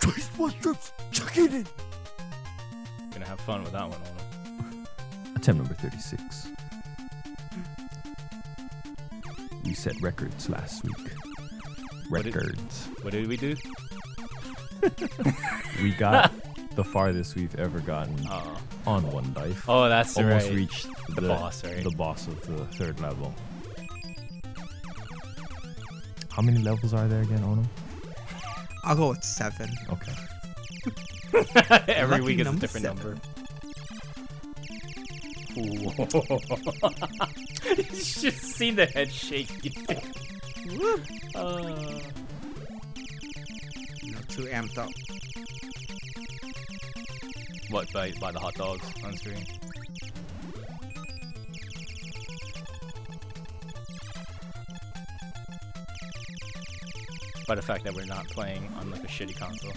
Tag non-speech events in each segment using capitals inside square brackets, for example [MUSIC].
Ghostbusters, check it in. Gonna have fun with that one. Ono. Attempt number 36. We set records last week. What did- Records. What did we do? [LAUGHS] We got the farthest we've ever gotten Uh, on one dive. oh, that's Almost right. reached the, boss, right? the boss of the third level. How many levels are there again, Ono? I'll go with seven. Okay. [LAUGHS] Every Lucky week is a different seven. number. Ooh. [LAUGHS] you should see the head shake. uh, You know, too amped up. what by by the hot dogs on screen? By the fact that we're not playing on like a shitty console.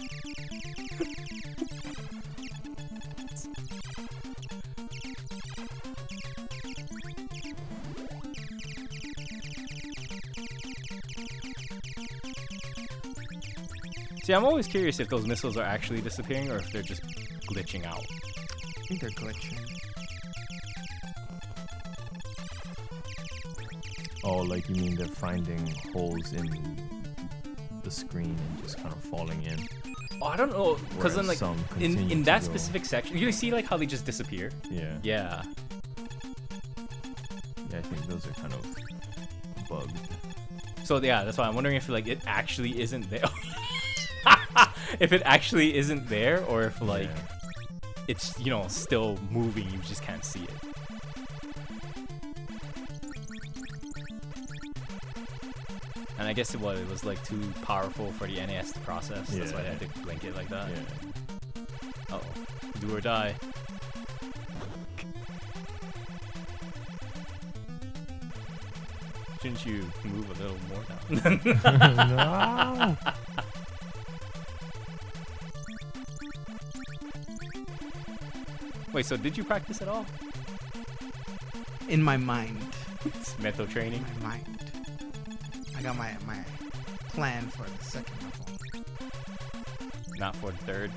See, I'm always curious if those missiles are actually disappearing or if they're just glitching out. I think they're glitching. Oh, like you mean they're finding holes in the screen and just kind of falling in. Oh, I don't know, because then like in in that specific section, you see like how they just disappear. Yeah. Yeah. Yeah, I think those are kind of bugged. So yeah, that's why I'm wondering if like it actually isn't there. [LAUGHS] if it actually isn't there, or if like Yeah. it's you know still moving, you just can't see it. And I guess it was it was like too powerful for the NES to process. That's why they had to blink it like that. Yeah. Uh oh. Do or die. Shouldn't you move a little more now? [LAUGHS] [LAUGHS] no. Wait, so did you practice at all? In my mind. It's [LAUGHS] mental training. In my mind. I got my my plan for the second level. Not for the third.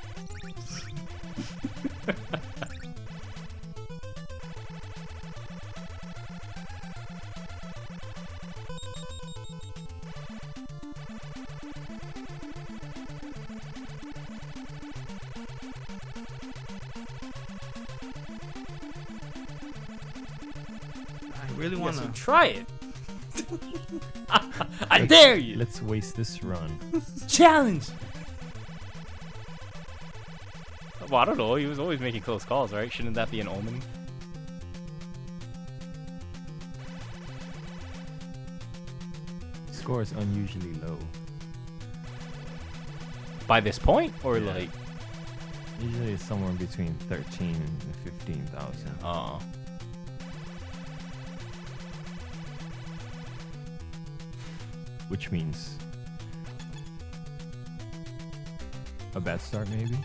I really Yeah, want so to. try it. [LAUGHS] I dare you. Let's waste this run. Challenge. Well, I don't know. He was always making close calls, right? Shouldn't that be an omen? Score is unusually low. By this point, or Yeah. like, Usually it's somewhere between 13 and 15,000. oh, uh-uh. Which means a bad start, maybe?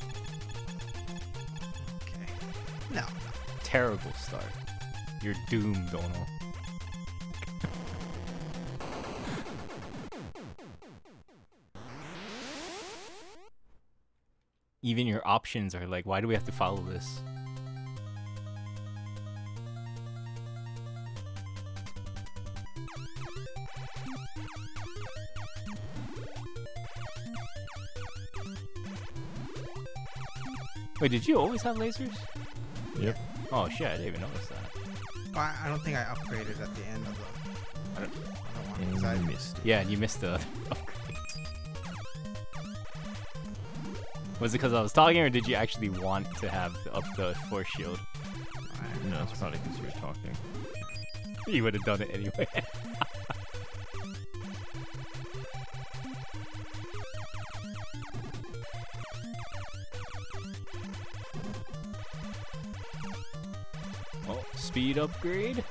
Okay. No, no. terrible start. You're doomed, Ono. Even your options are like, why do we have to follow this? Wait, did you always have lasers? Yep. Oh shit, I didn't even notice that. I, I don't think I upgraded at the end of the. I don't- other one, And 'cause I- mm, missed it. Yeah, and you missed the [LAUGHS] upgrade. Was it because I was talking, or did you actually want to have the, up the force shield? I- No, it's probably because you were talking. You would have done it anyway. [LAUGHS] Speed upgrade?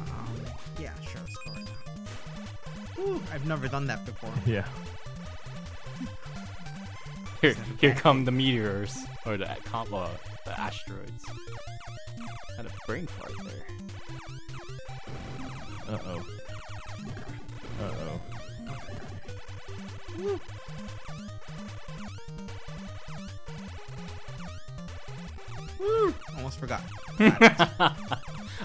Um, yeah, sure, score. Ooh, I've never done that before. [LAUGHS] Yeah. here, here come the meteors. Or the, well, the asteroids. Had a brain fart there. Uh-oh. Uh-oh. Oh. almost forgot. [LAUGHS] I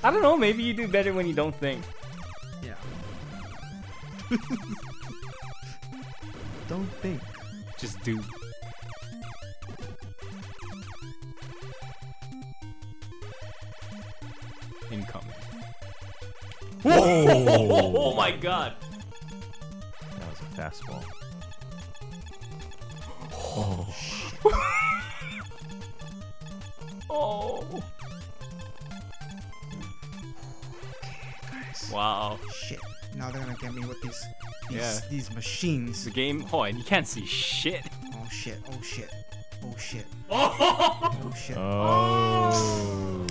don't know. Maybe you do better when you don't think. Yeah. [LAUGHS] Don't think. Just do. Incoming. Whoa! [LAUGHS] Oh my god. That was a fastball. Oh. Oh. Guys. Wow. Shit. Now they're gonna get me with these these, Yeah. these machines. The game. Oh, and you can't see shit. Oh shit. Oh shit. Oh shit. [LAUGHS] Oh. Oh shit. Oh. oh.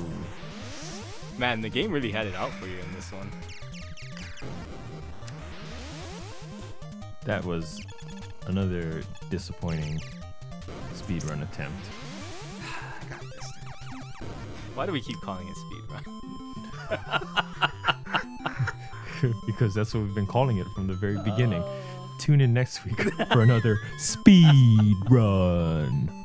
Man, the game really had it out for you in this one. That was another disappointing speedrun attempt. [SIGHS] I got this thing. Why do we keep calling it speedrun? [LAUGHS] because that's what we've been calling it from the very beginning. Oh. Tune in next week [LAUGHS] for another speed run.